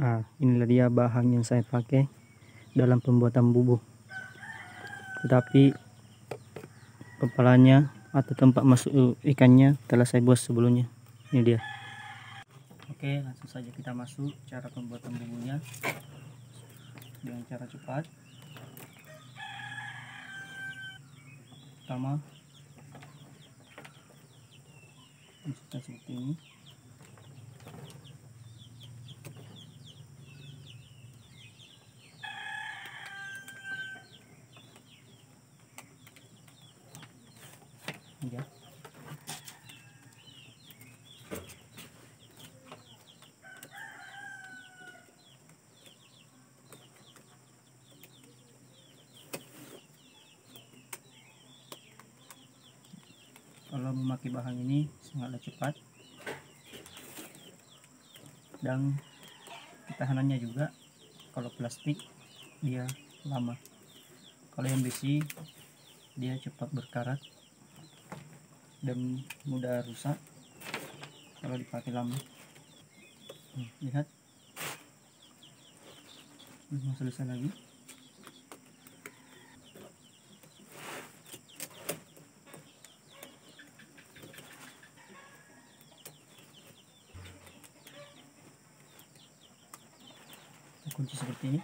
ah inilah dia bahan yang saya pakai dalam pembuatan bubuk tetapi kepalanya atau tempat masuk ikannya telah saya buat sebelumnya. Ini dia. Oke langsung saja kita masuk cara pembuatan bumbunya dengan cara cepat. Pertama masukkan seperti ini ya kalau memakai bahan ini sangatlah cepat. Dan ketahanannya juga kalau plastik dia lama. Kalau yang besi dia cepat berkarat dan mudah rusak kalau dipakai lama. Lihat. Mau selesai lagi. Kunci seperti ini.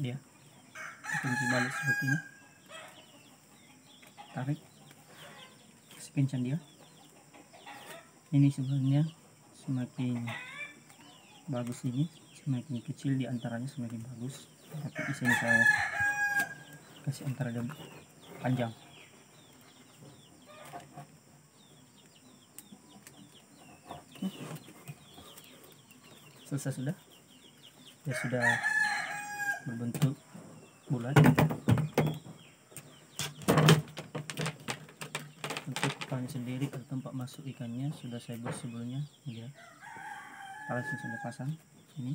Dia. Kunci balik seperti ini. Tarik kencang dia ini sebenarnya semakin bagus ini semakin kecil di antaranya semakin bagus. Tapi di sini saya kasih antara dan panjang. Selesai sudah? Ya sudah berbentuk bulat kepalanya sendiri atau tempat masuk ikannya sudah saya buat sebelumnya ya yang sudah pasang ini.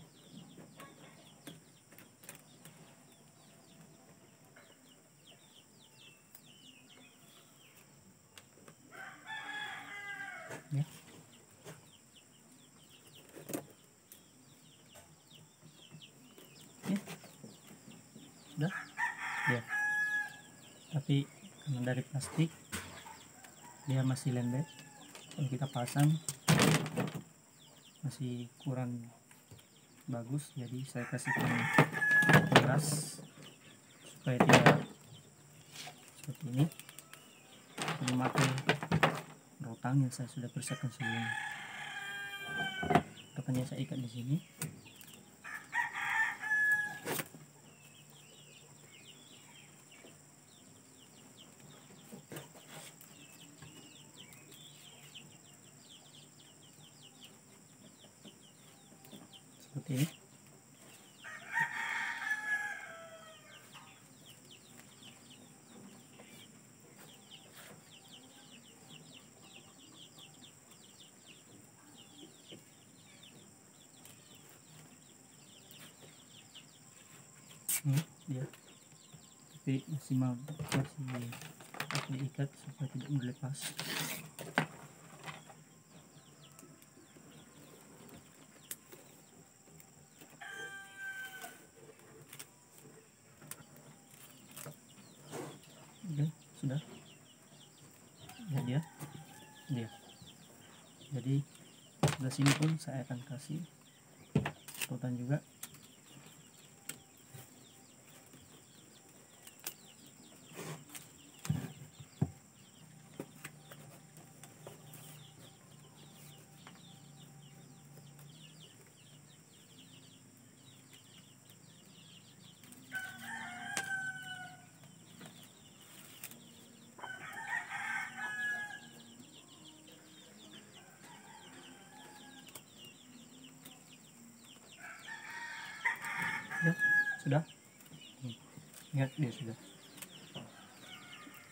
Ya. Ya. Sudah? Ya. Tapi karena dari plastik dia masih lembek. Kalau kita pasang. Masih kurang bagus. Jadi saya kasihkan keras. Supaya tidak seperti ini. Memakai rotang yang saya sudah persiapkan sebelumnya. Rotannya saya ikat di sini seperti ini. Hmm, dia tapi masih mau masih diikat supaya tidak melepas Oke, sudah. Ya dia. Dia. Jadi sebelah sini pun saya akan kasih rotan juga. Ya, sudah. Hmm. Lihat dia sudah.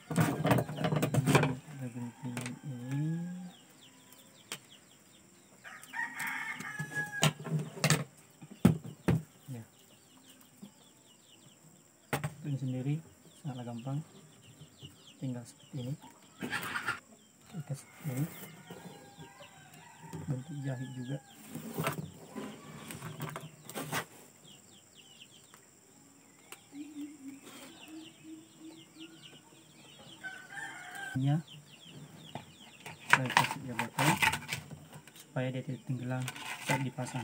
Kita. Ya. Ini sendiri sangatlah gampang. Tinggal seperti ini. Ikat seperti ini. Bentuk jahit juga. Nya saya kasih dia botol supaya dia tidak tenggelam saat dipasang.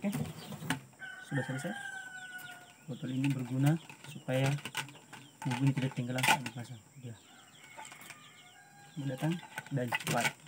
Oke sudah selesai. Botol ini berguna supaya bumbu ini tidak tenggelam saat dipasang. Ya datang dan cepat